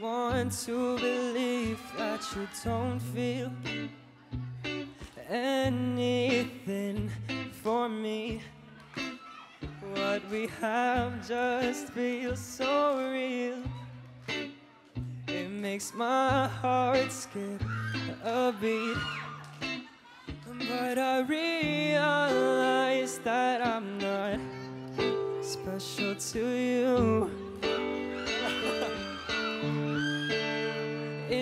want to believe that you don't feel anything for me. What we have just feels so real. It makes my heart skip a beat. But I realize that I'm not special to you.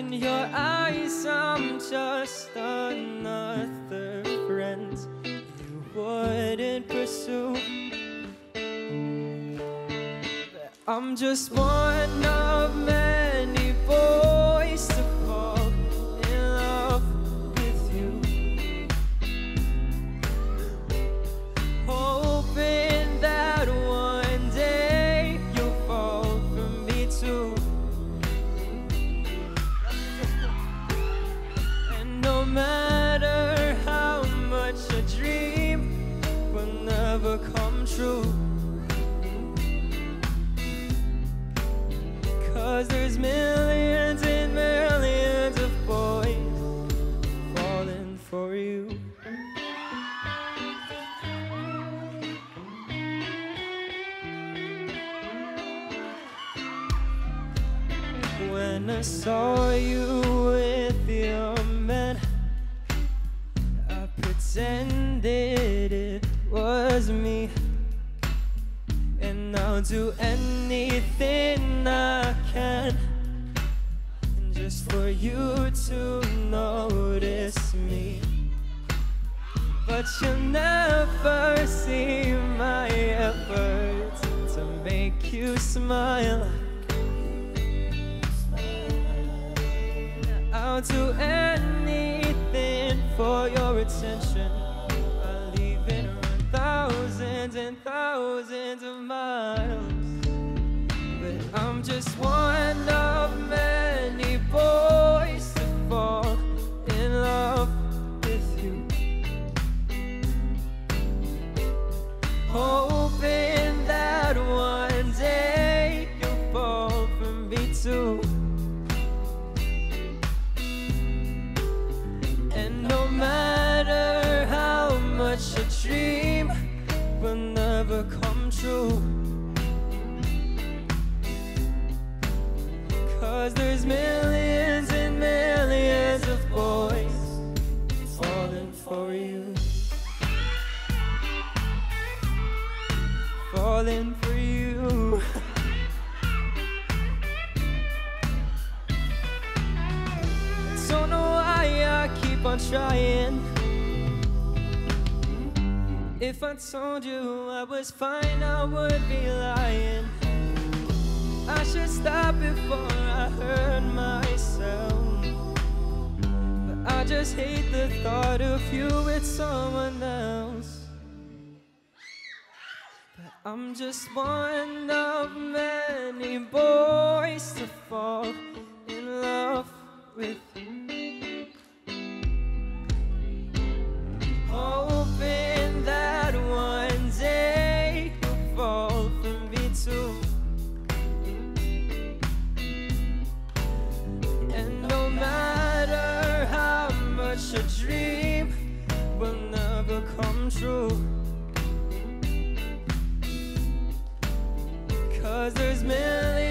In your eyes, I'm just another friend you wouldn't pursue. I'm just one of true. Cause there's millions and millions of boys falling for you. When I saw you with your man, I pretended it was me. I'll do anything I can just for you to notice me. But you'll never see my efforts to make you smile. I'll do anything for your attention. I'll even run thousands and thousands of I'm just one of many boys to fall in love with you. Hoping that one day you'll fall for me too. And no matter how much a dream never come true. Cause there's millions and millions of boys falling for you. Falling for you. Don't know why I keep on trying. If I told you I was fine, I would be lying. I should stop before I hurt myself. But I just hate the thought of you with someone else. But I'm just one of many boys to fall dream will never come true. Cause there's millions